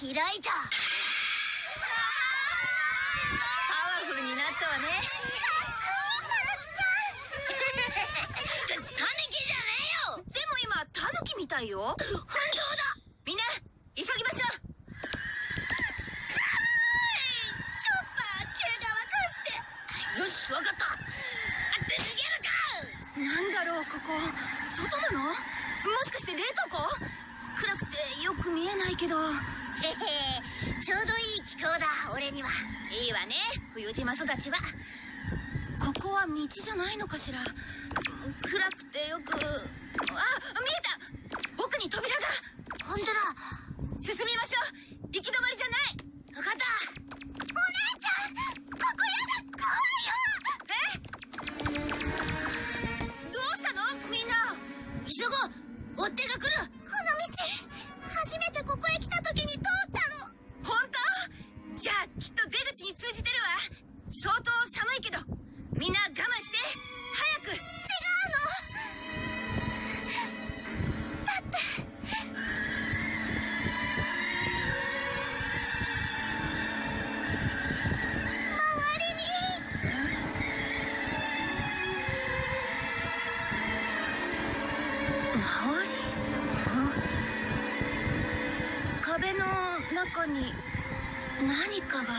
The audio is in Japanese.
開いた。パワフルになったわね。タヌキじゃねえよ。でも今タヌキみたいよ。本当だ。みんな急ぎましょう。よしわかった。出逃げるか。なんだろうここ。外なの？もしかして冷凍庫？暗くてよく見えないけど ちょうどいい気候だ俺には。いいわね冬島育ちは。ここは道じゃないのかしら。暗くてよく。あ見えた。奥に扉が。本当だ。進みましょう。行き止まりじゃない。わかった。お姉ちゃんここやだ怖いよ。え？どうしたの？みんな。急ごう。追っ手が来る通じてるわ。相当寒いけど。みんな我慢して。早く。違うの。だって。周りに。周り？壁の中に何かが